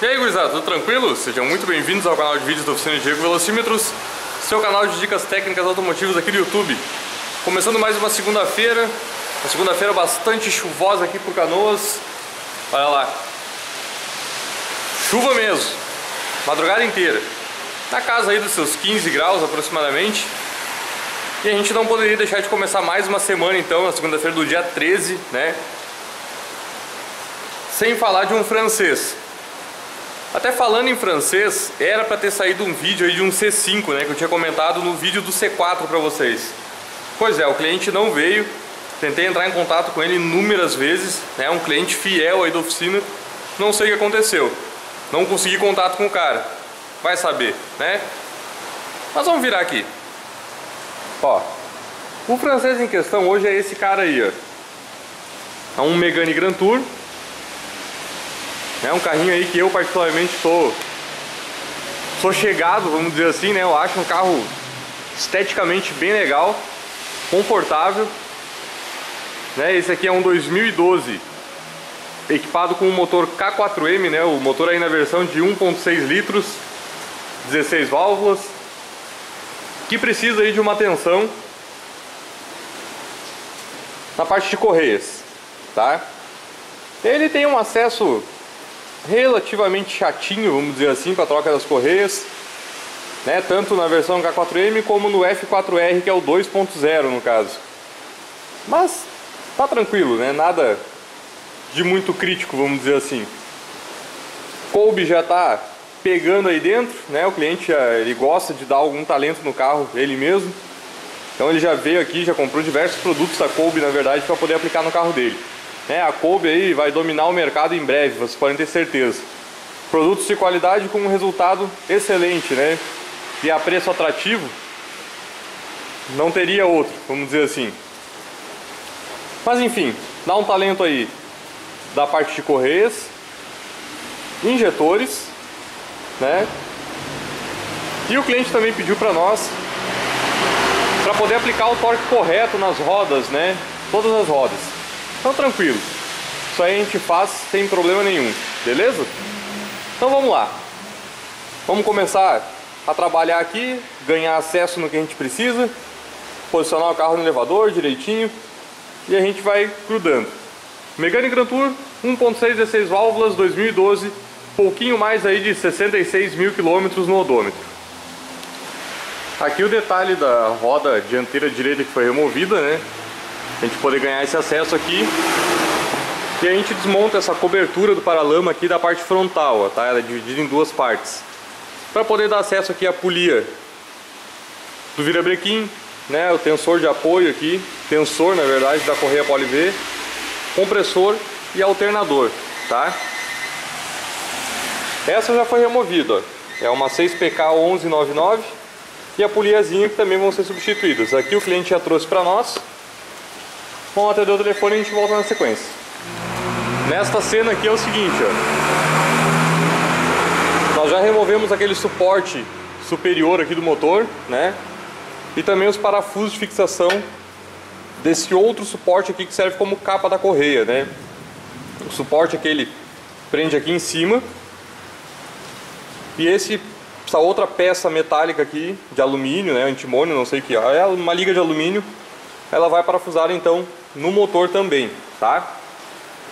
E aí gurizada, tudo tranquilo? Sejam muito bem-vindos ao canal de vídeos da Oficina Diego Velocímetros Seu canal de dicas técnicas automotivas aqui do YouTube. Começando mais uma segunda-feira Uma segunda-feira bastante chuvosa aqui por Canoas. Olha lá. Chuva mesmo. Madrugada inteira. Na casa aí dos seus 15 graus aproximadamente. E a gente não poderia deixar de começar mais uma semana então Na segunda-feira do dia 13, né? Sem falar de um francês até falando em francês, era para ter saído um vídeo aí de um C5, né, que eu tinha comentado no vídeo do C4 para vocês. Pois é, o cliente não veio, tentei entrar em contato com ele inúmeras vezes, é né, um cliente fiel aí da oficina, não sei o que aconteceu. Não consegui contato com o cara. Vai saber, né? Mas vamos virar aqui. Ó, o francês em questão hoje é esse cara aí, ó. É um Megane Grand Tour é um carrinho aí que eu particularmente tô, sou chegado, vamos dizer assim, né? Eu acho um carro esteticamente bem legal, confortável. Né? Esse aqui é um 2012 equipado com um motor K4M, né? O motor aí na versão de 1.6 litros, 16 válvulas, que precisa aí de uma atenção na parte de correias, tá? Ele tem um acesso relativamente chatinho, vamos dizer assim, para troca das correias, né? Tanto na versão K4M como no F4R, que é o 2.0 no caso. Mas tá tranquilo, né? Nada de muito crítico, vamos dizer assim. Colby já tá pegando aí dentro, né? O cliente ele gosta de dar algum talento no carro ele mesmo. Então ele já veio aqui, já comprou diversos produtos da Colby, na verdade, para poder aplicar no carro dele. Né, a Kobe aí vai dominar o mercado em breve, vocês podem ter certeza. Produtos de qualidade com um resultado excelente, né? E a preço atrativo, não teria outro, vamos dizer assim. Mas enfim, dá um talento aí da parte de correias, injetores, né? E o cliente também pediu para nós para poder aplicar o torque correto nas rodas, né? Todas as rodas. Então tranquilo. Isso aí a gente faz sem problema nenhum, beleza? Então vamos lá. Vamos começar a trabalhar aqui, ganhar acesso no que a gente precisa, posicionar o carro no elevador direitinho e a gente vai grudando. Megane Grand Tour 1.6 16 válvulas 2012, pouquinho mais aí de 66 mil quilômetros no odômetro. Aqui o detalhe da roda dianteira direita que foi removida, né? A gente poder ganhar esse acesso aqui. E a gente desmonta essa cobertura do paralama aqui da parte frontal, ó, tá? Ela é dividida em duas partes. Para poder dar acesso aqui à polia do virabrequim, né? O tensor de apoio aqui, tensor na verdade da correia Poly V, compressor e alternador, tá? Essa já foi removida, ó. é uma 6PK 1199 e a poliazinha que também vão ser substituídas. Aqui o cliente já trouxe para nós. Vamos atender o telefone e a gente volta na sequência. Nesta cena aqui é o seguinte, ó. Nós já removemos aquele suporte superior aqui do motor, né? E também os parafusos de fixação desse outro suporte aqui que serve como capa da correia, né? O suporte aquele prende aqui em cima. E esse essa outra peça metálica aqui de alumínio, né, antimônio, não sei o que é, é uma liga de alumínio. Ela vai parafusar então no motor também, tá?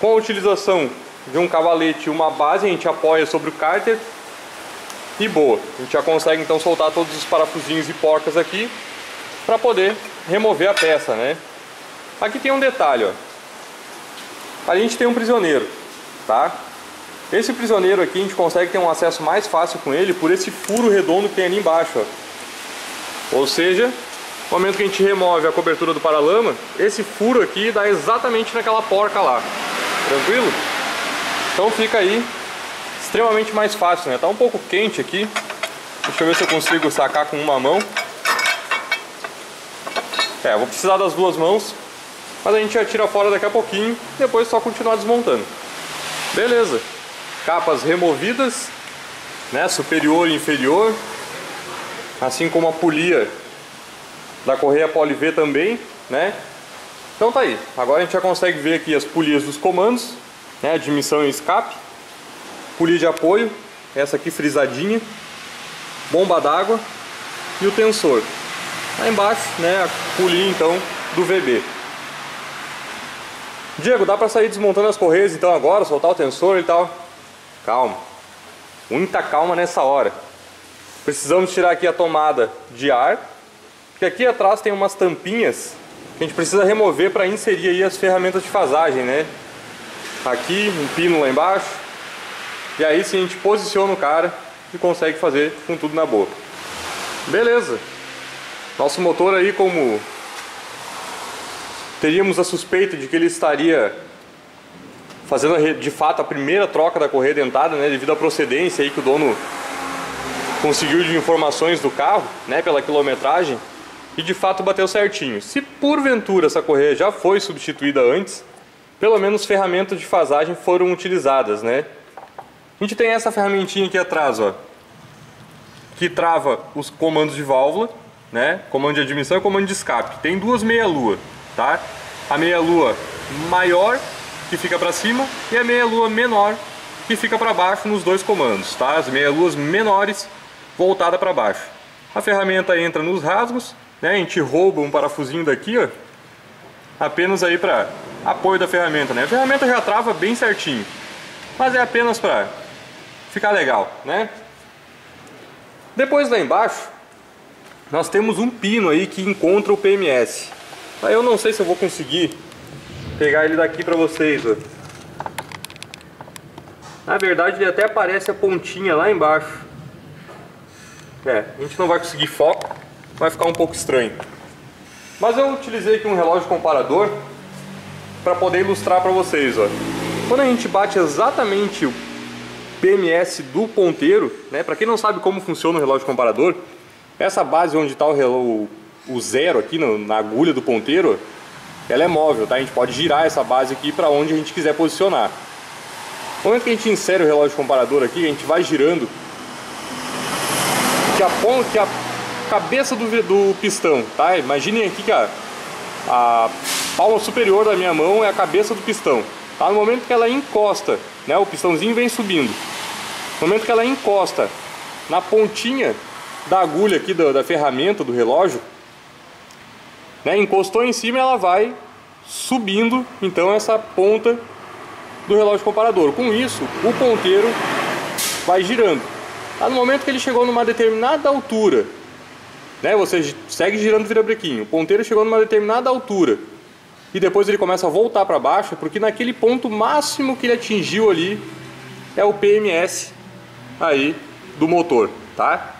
Com a utilização de um cavalete e uma base, a gente apoia sobre o cárter e boa. A gente já consegue então soltar todos os parafusinhos e porcas aqui para poder remover a peça, né? Aqui tem um detalhe, ó. A gente tem um prisioneiro, tá? Esse prisioneiro aqui a gente consegue ter um acesso mais fácil com ele por esse furo redondo que tem ali embaixo, ó. Ou seja, no momento que a gente remove a cobertura do paralama, esse furo aqui dá exatamente naquela porca lá. Tranquilo? Então fica aí extremamente mais fácil, né? Tá um pouco quente aqui. Deixa eu ver se eu consigo sacar com uma mão. É, vou precisar das duas mãos. Mas a gente já tira fora daqui a pouquinho. Depois é só continuar desmontando. Beleza. Capas removidas. Né? Superior e inferior. Assim como a polia da correia Poly V também, né? Então tá aí. Agora a gente já consegue ver aqui as polias dos comandos, né? Admissão e escape. polia de apoio, essa aqui frisadinha, bomba d'água e o tensor. Lá embaixo, né, a polia então do VB. Diego, dá para sair desmontando as correias então agora, soltar o tensor e tal? Calma. Muita calma nessa hora. Precisamos tirar aqui a tomada de ar, porque aqui atrás tem umas tampinhas que a gente precisa remover para inserir aí as ferramentas de fasagem, né? Aqui, um pino lá embaixo. E aí sim a gente posiciona o cara e consegue fazer com tudo na boca. Beleza. Nosso motor aí como teríamos a suspeita de que ele estaria fazendo de fato a primeira troca da correia dentada, né, devido à procedência aí que o dono conseguiu de informações do carro, né, pela quilometragem, e de fato bateu certinho. Se porventura essa correia já foi substituída antes, pelo menos ferramentas de fasagem foram utilizadas, né? A gente tem essa ferramentinha aqui atrás, ó, que trava os comandos de válvula, né? Comando de admissão e comando de escape. Tem duas meia-lua, tá? A meia-lua maior que fica para cima e a meia-lua menor que fica para baixo nos dois comandos, tá? As meia-luas menores voltada para baixo. A ferramenta entra nos rasgos, né? A gente rouba um parafusinho daqui, ó, apenas aí para apoio da ferramenta, né? A ferramenta já trava bem certinho, mas é apenas para ficar legal, né? Depois lá embaixo, nós temos um pino aí que encontra o PMS. Aí eu não sei se eu vou conseguir pegar ele daqui para vocês, ó. Na verdade ele até aparece a pontinha lá embaixo. É, a gente não vai conseguir foco, vai ficar um pouco estranho. Mas eu utilizei aqui um relógio comparador para poder ilustrar para vocês, ó. Quando a gente bate exatamente o PMS do ponteiro, né? Para quem não sabe como funciona o relógio comparador, essa base onde está o, o, zero aqui no, na agulha do ponteiro, ela é móvel, tá? A gente pode girar essa base aqui para onde a gente quiser posicionar. No momento que a gente insere o relógio comparador aqui, a gente vai girando que a, que a cabeça do, do pistão, tá? Imaginem aqui que a, a palma superior da minha mão é a cabeça do pistão. Tá? No momento que ela encosta, né, o pistãozinho vem subindo. No momento que ela encosta na pontinha da agulha aqui da, da ferramenta do relógio, né, encostou em cima ela vai subindo então essa ponta do relógio comparador. Com isso, o ponteiro vai girando. Tá? No momento que ele chegou numa determinada altura, né, você segue girando o virabrequinho, o ponteiro chegou numa determinada altura e depois ele começa a voltar para baixo, porque naquele ponto máximo que ele atingiu ali é o PMS aí do motor, tá?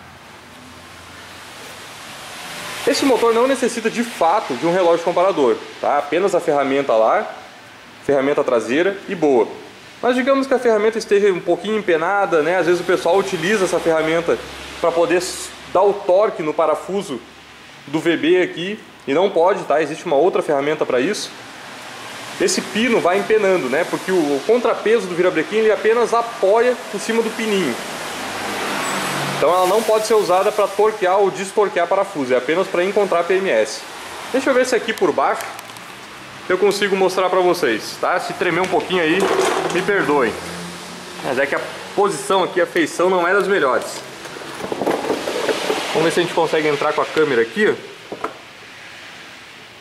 Esse motor não necessita de fato de um relógio comparador, tá? Apenas a ferramenta lá, ferramenta traseira e boa. Mas digamos que a ferramenta esteja um pouquinho empenada, né? Às vezes o pessoal utiliza essa ferramenta para poder dar o torque no parafuso do VB aqui e não pode, tá? Existe uma outra ferramenta para isso. Esse pino vai empenando, né? Porque o contrapeso do virabrequim ele apenas apoia em cima do pininho. Então ela não pode ser usada para torquear ou destorquear parafuso, é apenas para encontrar PMS. Deixa eu ver se aqui por baixo eu consigo mostrar para vocês, tá? Se tremer um pouquinho aí, me perdoem. Mas é que a posição aqui, a feição não é das melhores. Vamos ver se a gente consegue entrar com a câmera aqui,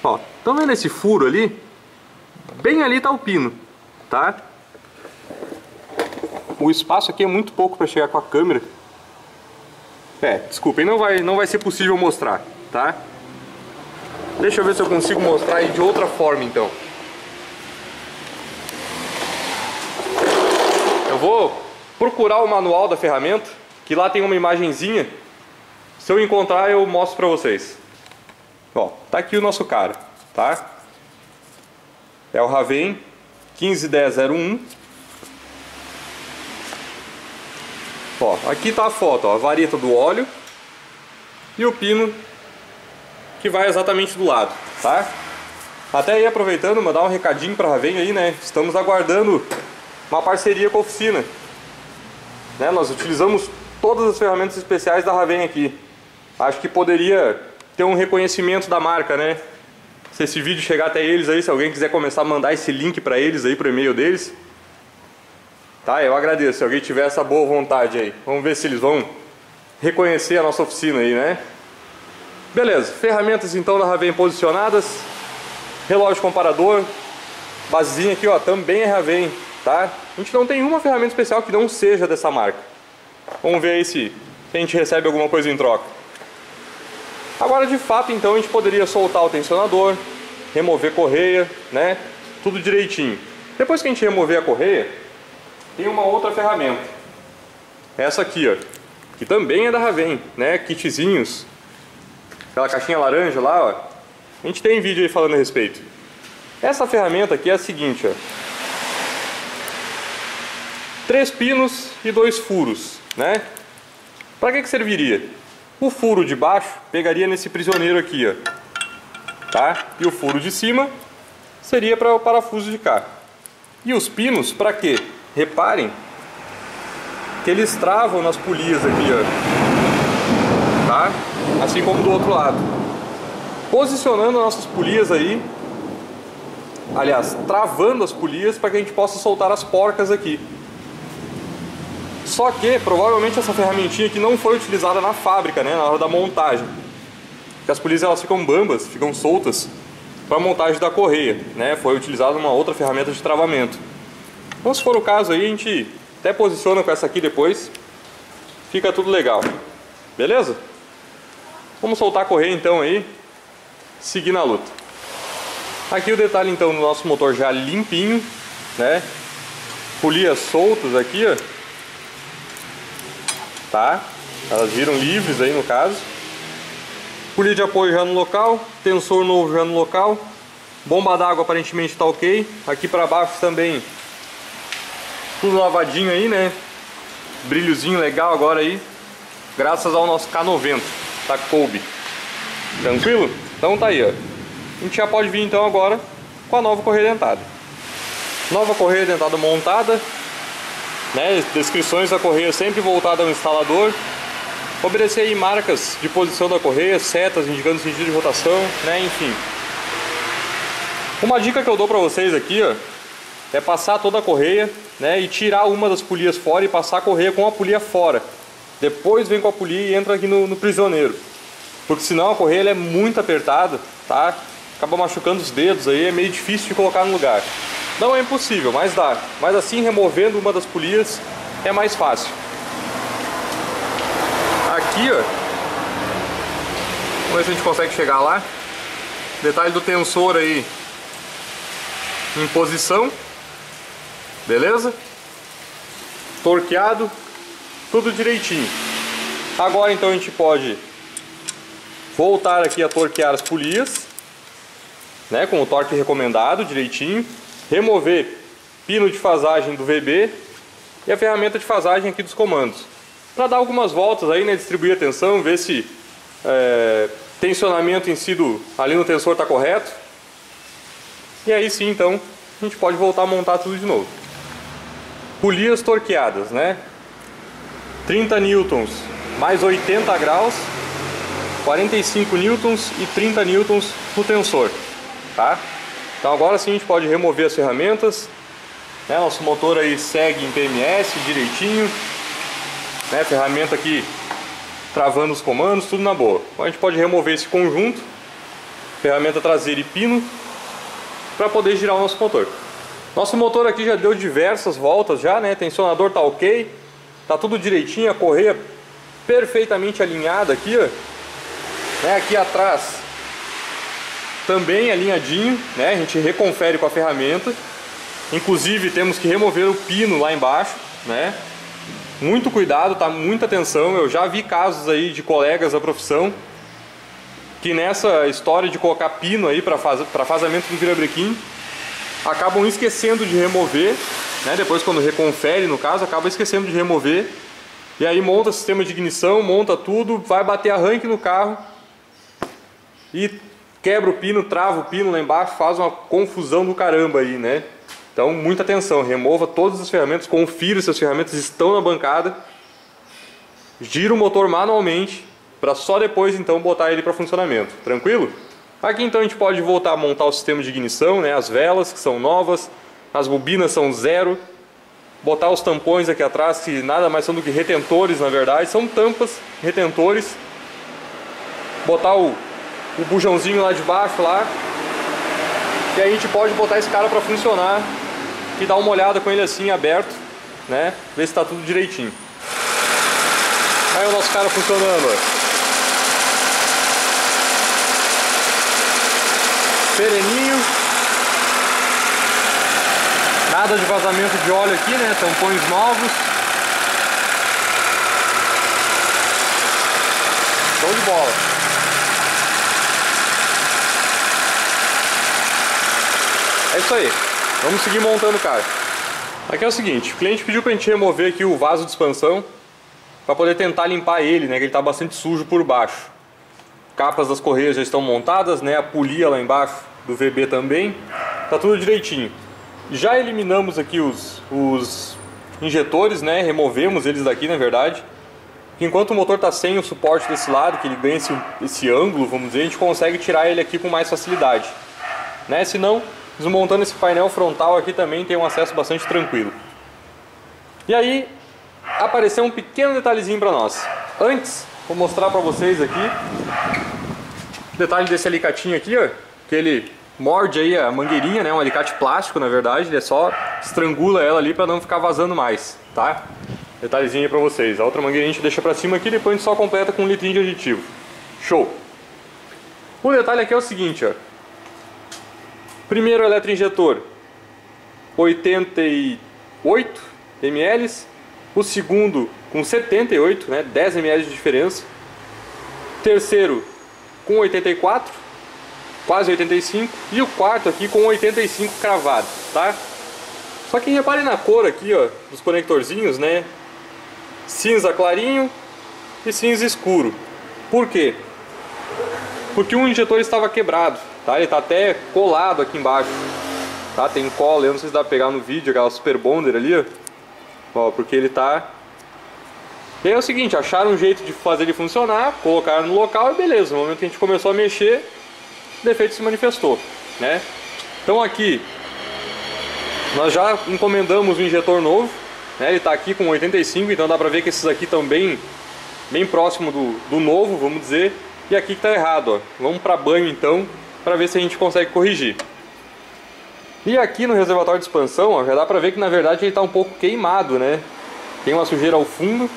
ó. Estão vendo esse furo ali? Bem ali tá o pino, tá? O espaço aqui é muito pouco para chegar com a câmera. É, desculpem, não vai, não vai ser possível mostrar, tá? Deixa eu ver se eu consigo mostrar aí de outra forma, então. Eu vou procurar o manual da ferramenta, que lá tem uma imagenzinha. Se eu encontrar, eu mostro pra vocês. Ó, tá aqui o nosso cara, tá? É o Raven 151001 Ó, aqui tá a foto, ó, a vareta do óleo e o pino que vai exatamente do lado, tá? Até aí aproveitando, mandar um recadinho para a Raven aí, né? Estamos aguardando uma parceria com a oficina. Né? Nós utilizamos todas as ferramentas especiais da Raven aqui. Acho que poderia ter um reconhecimento da marca, né? Se esse vídeo chegar até eles aí, se alguém quiser começar a mandar esse link para eles aí pro e-mail deles, Tá, eu agradeço se alguém tiver essa boa vontade aí. Vamos ver se eles vão reconhecer a nossa oficina aí, né? Beleza, ferramentas então da Raven posicionadas, relógio comparador, basezinha aqui ó, também é Raven, tá? A gente não tem uma ferramenta especial que não seja dessa marca. Vamos ver aí se a gente recebe alguma coisa em troca. Agora de fato então a gente poderia soltar o tensionador, remover correia, né? Tudo direitinho. Depois que a gente remover a correia, tem uma outra ferramenta. Essa aqui, ó, que também é da Raven, né? Kitzinhos aquela caixinha laranja lá, ó. A gente tem vídeo aí falando a respeito. Essa ferramenta aqui é a seguinte, ó. Três pinos e dois furos, né? Para que que serviria? O furo de baixo pegaria nesse prisioneiro aqui, ó. Tá? E o furo de cima seria para o parafuso de cá. E os pinos para quê? Reparem que eles travam nas polias aqui, ó. Tá? assim como do outro lado. Posicionando nossas polias aí, aliás, travando as polias para que a gente possa soltar as porcas aqui. Só que provavelmente essa ferramentinha aqui não foi utilizada na fábrica, né, na hora da montagem. Porque as polias elas ficam bambas, ficam soltas para a montagem da correia, né? Foi utilizada uma outra ferramenta de travamento. Então se for o caso aí, a gente até posiciona com essa aqui depois. Fica tudo legal. Beleza? Vamos soltar a correia então aí, seguir na luta. Aqui o detalhe então do nosso motor já limpinho, né? Polias soltas aqui, ó. Tá? Elas viram livres aí no caso. Polia de apoio já no local, tensor novo já no local. Bomba d'água aparentemente está ok. Aqui para baixo também tudo lavadinho aí, né? Brilhozinho legal agora aí, graças ao nosso K90 tá coube. Tranquilo? Então tá aí, ó. A gente já pode vir então agora com a nova correia dentada. Nova correia dentada montada, né? Descrições da correia sempre voltada ao instalador. Obedecer marcas de posição da correia, setas indicando sentido de rotação, né? Enfim. Uma dica que eu dou para vocês aqui, ó, é passar toda a correia, né? E tirar uma das polias fora e passar a correia com a polia fora. Depois vem com a polia e entra aqui no, no prisioneiro. Porque senão a correia é muito apertada, tá? Acaba machucando os dedos aí, é meio difícil de colocar no lugar. Não é impossível, mas dá. Mas assim, removendo uma das polias, é mais fácil. Aqui, ó. Vamos ver se a gente consegue chegar lá. Detalhe do tensor aí. Em posição. Beleza? Torqueado tudo direitinho. Agora então a gente pode voltar aqui a torquear as polias, né, com o torque recomendado direitinho, remover pino de fasagem do VB e a ferramenta de fasagem aqui dos comandos. Para dar algumas voltas aí, né, distribuir a tensão, ver se é, tensionamento em si do, ali no tensor está correto. E aí sim, então, a gente pode voltar a montar tudo de novo. Polias torqueadas, né? 30 newtons mais 80 graus, 45 newtons e 30 newtons no tensor, tá? Então agora sim a gente pode remover as ferramentas, né? Nosso motor aí segue em PMS direitinho, né? Ferramenta aqui travando os comandos, tudo na boa. Então a gente pode remover esse conjunto, ferramenta traseira e pino, para poder girar o nosso motor. Nosso motor aqui já deu diversas voltas já, né? Tensionador tá ok, Tá tudo direitinho, a correia perfeitamente alinhada aqui, ó. Né, aqui atrás também alinhadinho, né? A gente reconfere com a ferramenta. Inclusive temos que remover o pino lá embaixo, né? Muito cuidado, tá? Muita atenção. Eu já vi casos aí de colegas da profissão que nessa história de colocar pino aí para faz, fasamento do virabrequim acabam esquecendo de remover né? Depois quando reconfere, no caso, acaba esquecendo de remover. E aí monta sistema de ignição, monta tudo, vai bater arranque no carro e quebra o pino, trava o pino lá embaixo, faz uma confusão do caramba aí, né? Então, muita atenção, remova todas as ferramentas, confira se as ferramentas estão na bancada, gira o motor manualmente, para só depois então botar ele para funcionamento, tranquilo? Aqui então a gente pode voltar a montar o sistema de ignição, né? as velas que são novas, as bobinas são zero, botar os tampões aqui atrás, que nada mais são do que retentores na verdade, são tampas, retentores. Botar o, o bujãozinho lá de baixo lá. E a gente pode botar esse cara para funcionar e dar uma olhada com ele assim aberto, né? Ver se está tudo direitinho. Aí o nosso cara funcionando, ó. Sereninho. Nada de vazamento de óleo aqui, né? Tampões novos. Show de bola. É isso aí. Vamos seguir montando o cara. Aqui é o seguinte, o cliente pediu pra gente remover aqui o vaso de expansão para poder tentar limpar ele, né? Que ele tá bastante sujo por baixo capas das correias já estão montadas, né? A polia lá embaixo do VB também. Tá tudo direitinho. Já eliminamos aqui os, os injetores, né? Removemos eles daqui, na verdade. Enquanto o motor está sem o suporte desse lado, que ele ganha esse, esse ângulo, vamos dizer, a gente consegue tirar ele aqui com mais facilidade. Né? Se não, desmontando esse painel frontal aqui também tem um acesso bastante tranquilo. E aí, apareceu um pequeno detalhezinho para nós. Antes, vou mostrar para vocês aqui Detalhe desse alicatinho aqui, ó, que ele morde aí a mangueirinha, né, um alicate plástico na verdade, ele é só estrangula ela ali para não ficar vazando mais, tá? Detalhezinho aí pra vocês. A outra mangueirinha a gente deixa pra cima aqui, depois a gente só completa com um litrinho de aditivo. Show! O detalhe aqui é o seguinte, ó. Primeiro eletroinjetor, 88 ml. O segundo com 78, né, 10 ml de diferença. Terceiro com 84, quase 85, e o quarto aqui com 85 cravado, tá? Só que repare na cor aqui, ó, dos conectorzinhos, né? Cinza clarinho e cinza escuro. Por quê? Porque um injetor estava quebrado, tá? Ele está até colado aqui embaixo, tá? Tem cola, eu não sei se dá pra pegar no vídeo, aquela Super Bonder ali, ó. Porque ele tá e aí é o seguinte, acharam um jeito de fazer ele funcionar, colocaram no local e beleza. No momento que a gente começou a mexer, o defeito se manifestou, né? Então aqui, nós já encomendamos um injetor novo, né? Ele está aqui com 85, então dá para ver que esses aqui estão bem, bem próximo do, do novo, vamos dizer. E aqui que está errado, ó. Vamos para banho então, para ver se a gente consegue corrigir. E aqui no reservatório de expansão, ó, já dá para ver que na verdade ele está um pouco queimado, né? Tem uma sujeira ao fundo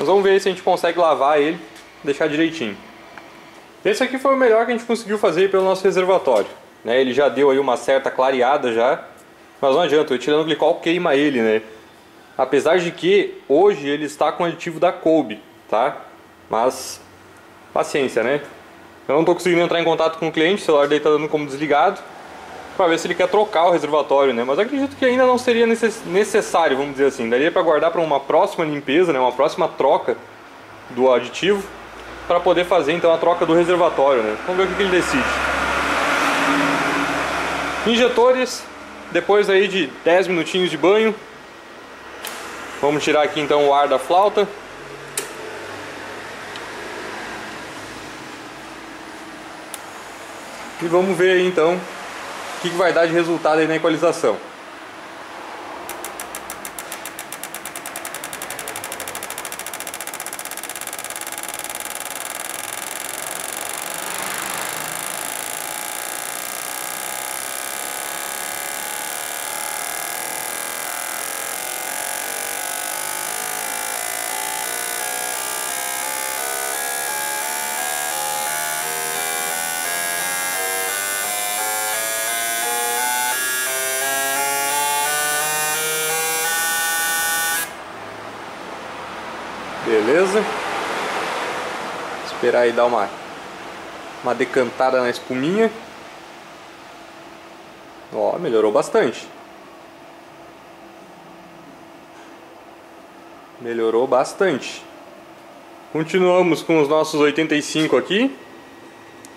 mas vamos ver se a gente consegue lavar ele, deixar direitinho. Esse aqui foi o melhor que a gente conseguiu fazer pelo nosso reservatório. Né? Ele já deu aí uma certa clareada já, mas não adianta, o etileno glicol queima ele, né? Apesar de que hoje ele está com aditivo da Kobe, tá? Mas paciência, né? Eu não estou conseguindo entrar em contato com o cliente, o celular dele está dando como desligado para ver se ele quer trocar o reservatório, né? Mas acredito que ainda não seria necessário, vamos dizer assim. Daria para guardar para uma próxima limpeza, né? Uma próxima troca do aditivo para poder fazer então a troca do reservatório, né? Vamos ver o que ele decide. Injetores, depois aí de 10 minutinhos de banho, vamos tirar aqui então o ar da flauta. E vamos ver aí então o que, que vai dar de resultado aí na equalização. Esperar aí dar uma, uma decantada na espuminha. Ó, melhorou bastante. Melhorou bastante. Continuamos com os nossos 85 aqui.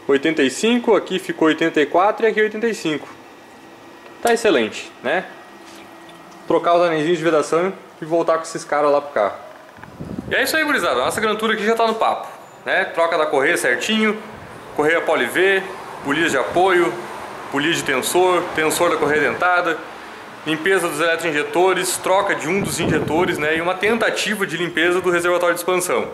85, aqui ficou 84 e aqui 85. Tá excelente, né? Trocar os anéis de vedação e voltar com esses caras lá pro carro. E é isso aí, gurizada. Nossa grantura aqui já tá no papo. Né? Troca da correia certinho, correia Poli-V, polias de apoio, polia de tensor, tensor da correia dentada. limpeza dos eletroinjetores, troca de um dos injetores né, e uma tentativa de limpeza do reservatório de expansão.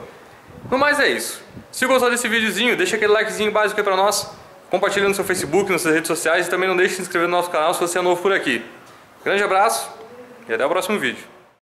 No mais é isso. Se gostou desse videozinho, deixa aquele likezinho básico aí pra nós, compartilha no seu Facebook, nas suas redes sociais e também não deixe de se inscrever no nosso canal se você é novo por aqui. Grande abraço e até o próximo vídeo.